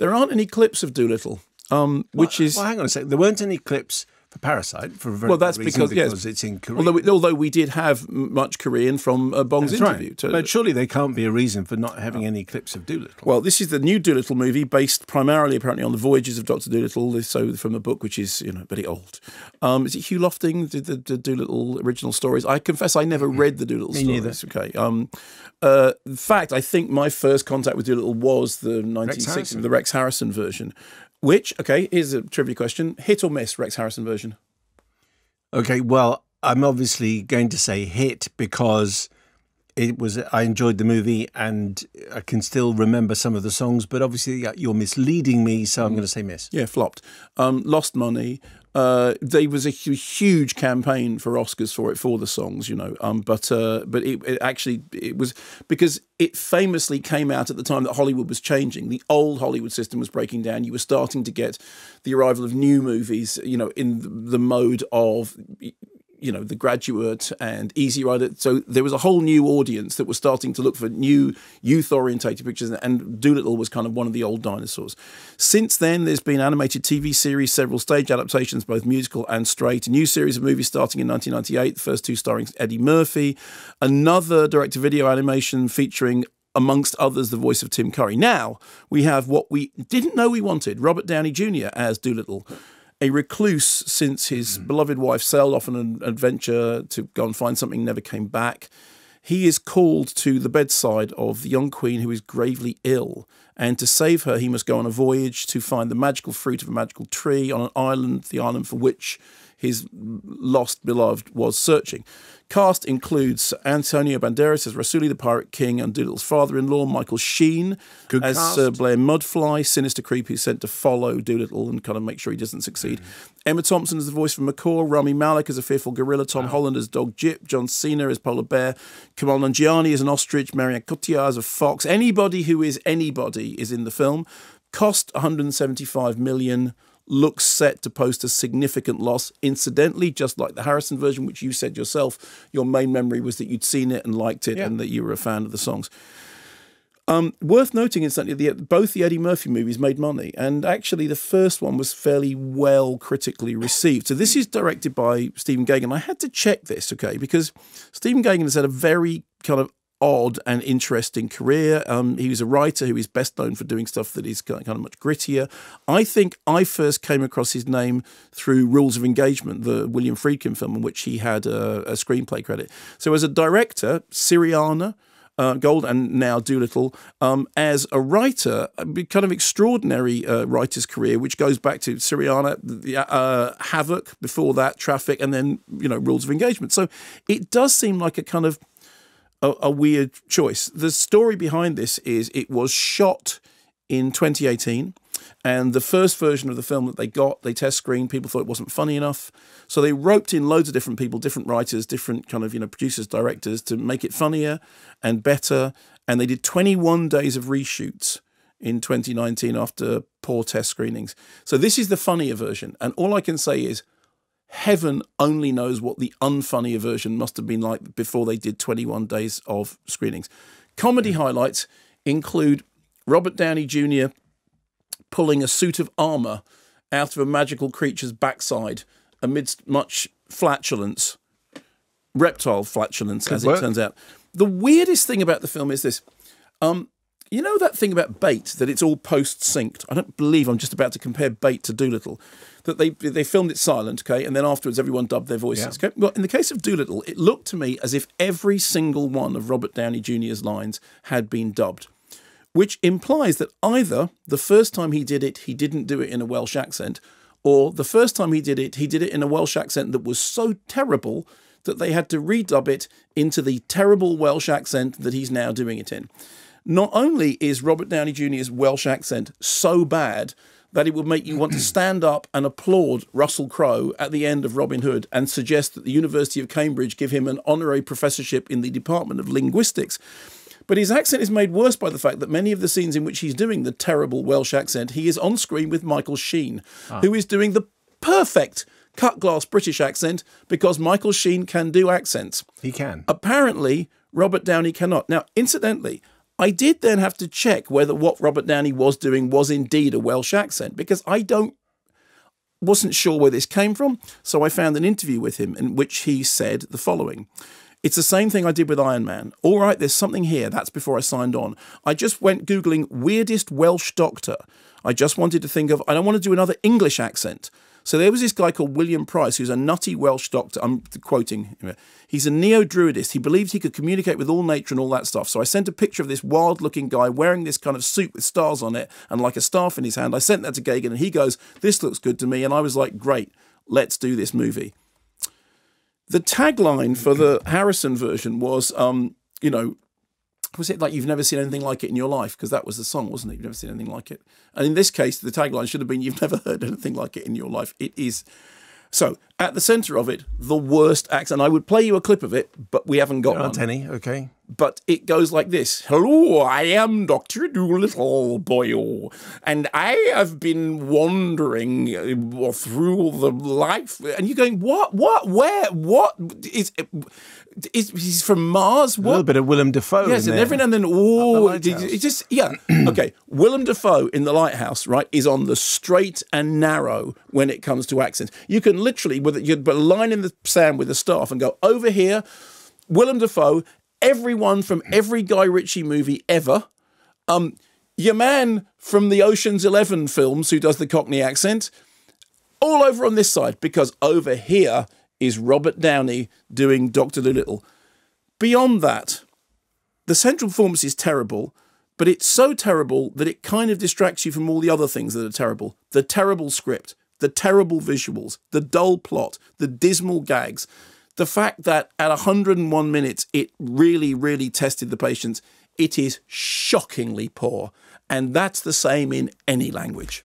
There aren't any clips of Dolittle, um, which well, is well, hang on a second. There weren't any clips for Parasite for a very well, that's because, because yes, it's in Korean. Although we, although we did have much Korean from uh, Bong's That's interview. right. So- But surely there can't be a reason for not having any clips of Dolittle. Well, this is the new Dolittle movie, based primarily apparently on the voyages of Doctor Dolittle. So from the book, which is you know very old. Um, is it Hugh Lofting did the, the Dolittle original stories? I confess I never read the Dolittle Me neither. Okay. Um, uh, in fact, I think my first contact with Dolittle was the 1960s, the Rex Harrison version. Which, okay, here's a trivia question: hit or miss Rex Harrison version? Okay, well, I'm obviously going to say hit because it was I enjoyed the movie and I can still remember some of the songs, but obviously you're misleading me, so I'm going to say miss. Yeah, flopped. Um, lost money. Uh, there was a huge campaign for Oscars for it for the songs, you know. Um, but uh, but it, it actually it was because it famously came out at the time that Hollywood was changing. The old Hollywood system was breaking down. You were starting to get the arrival of new movies, you know, in the, the mode of you know, The Graduate and Easy Rider. So there was a whole new audience that was starting to look for new youth orientated pictures, and Dolittle was kind of one of the old dinosaurs. Since then, there's been animated TV series, several stage adaptations, both musical and straight, a new series of movies starting in 1998, the first two starring Eddie Murphy, another direct to video animation featuring amongst others, the voice of Tim Curry. Now we have what we didn't know we wanted Robert Downey Jr. as Dolittle. A recluse since his mm. beloved wife sailed off on an adventure to go and find something, never came back. He is called to the bedside of the young queen who is gravely ill. And to save her, he must go on a voyage to find the magical fruit of a magical tree on an island, the island for which his lost beloved was searching. Cast includes Antonio Banderas as Rassouli the Pirate King and Dolittle's father-in-law, Michael Sheen Good as cast. uh, Blair Mudfly, sinister creep who's sent to follow Dolittle and kind of make sure he doesn't succeed. Emma Thompson as the voice for macaw, Rami Malek as a fearful gorilla, Tom Holland as Dog Jip, John Cena as Polar Bear, Kumail Nanjiani as an ostrich, Marion Cotillard as a fox. Anybody who is anybody is in the film. Cost 175 million. Looks set to post a significant loss. Incidentally, just like the Harrison version, which you said yourself, your main memory was that you'd seen it and liked it, Yeah. and that you were a fan of the songs. Um, worth noting, incidentally, that both the Eddie Murphy movies made money, and actually the first one was fairly well critically received. So this is directed by Stephen Gaghan. I had to check this, okay, because Stephen Gaghan has had a very kind of odd and interesting career. Um, he was a writer who is best known for doing stuff that is kind of, much grittier. I think I first came across his name through Rules of Engagement, the William Friedkin film, in which he had a, a screenplay credit. So as a director, Syriana uh, Gold and now Dolittle. Um, as a writer, a kind of extraordinary uh, writer's career, which goes back to Syriana, the, uh, Havoc, before that, Traffic, and then, you know, Rules of Engagement. So it does seem like a kind of a, a weird choice. The story behind this is it was shot in 2018. And the first version of the film that they got, they test screened. People thought it wasn't funny enough, so they roped in loads of different people, different writers, different kind of you know producers, directors to make it funnier and better. And they did 21 days of reshoots in 2019 after poor test screenings. So this is the funnier version, and all I can say is heaven only knows what the unfunnier version must have been like before they did 21 days of screenings. Comedy highlights include Robert Downey Jr. pulling a suit of armor out of a magical creature's backside amidst much flatulence, reptile flatulence, as it turns out. The weirdest thing about the film is this. Um, you know that thing about Bait that it's all post synced. I don't believe I'm just about to compare Bait to Dolittle. That they they filmed it silent, okay, and then afterwards everyone dubbed their voices. Okay? Well, in the case of Dolittle, it looked to me as if every single one of Robert Downey Jr.'s lines had been dubbed, which implies that either the first time he did it, he didn't do it in a Welsh accent, or the first time he did it, he did it in a Welsh accent that was so terrible that they had to redub it into the terrible Welsh accent that he's now doing it in. Not only is Robert Downey Jr.'s Welsh accent so bad that it would make you want to stand up and applaud Russell Crowe at the end of Robin Hood and suggest that the University of Cambridge give him an honorary professorship in the Department of Linguistics. But his accent is made worse by the fact that many of the scenes in which he's doing the terrible Welsh accent, he is on screen with Michael Sheen, ah. who is doing the perfect cut glass British accent because Michael Sheen can do accents. He can. Apparently, Robert Downey cannot. Now, incidentally, I did then have to check whether what Robert Downey was doing was indeed a Welsh accent because I don't wasn't sure where this came from. So I found an interview with him in which he said the following. It's the same thing I did with Iron Man. All right, there's something here. That's before I signed on. I just went Googling weirdest Welsh doctor. I just wanted to think of, I don't want to do another English accent. So there was this guy called William Price, who's a nutty Welsh doctor. I'm quoting him. He's a neo druidist. He believed he could communicate with all nature and all that stuff. So I sent a picture of this wild looking guy wearing this kind of suit with stars on it and like a staff in his hand. I sent that to Gaghan and he goes, This looks good to me. And I was like, Great, let's do this movie. The tagline for the Harrison version was, um, you know, was it like you've never seen anything like it in your life? Because that was the song, wasn't it? You've never seen anything like it. And in this case, the tagline should have been, You've never heard anything like it in your life. It is. So, at the centre of it, the worst accent. I would play you a clip of it, but we haven't got There one. any. Okay. But it goes like this Hello, I am Dr. Dolittle Boyle, and I have been wandering uh, through the life. And you're going, What? What? Where? What? Is, is he's from Mars? What? A little bit of Willem Dafoe. Yes, and there. every now and then, oh, At it, it just yeah. okay, Willem Dafoe in the Lighthouse, right, is on the straight and narrow when it comes to accents. You can literally with you'd put a line in the sand with a staff and go over here. Willem Dafoe, everyone from every Guy Ritchie movie ever. Um, your man from the Ocean's Eleven films who does the Cockney accent, all over on this side because over here is Robert Downey doing Doctor Dolittle. Beyond that, the central performance is terrible, but it's so terrible that it kind of distracts you from all the other things that are terrible. The terrible script, the terrible visuals, the dull plot, the dismal gags, the fact that at 101 minutes it really, really tested the patience. It is shockingly poor. And that's the same in any language.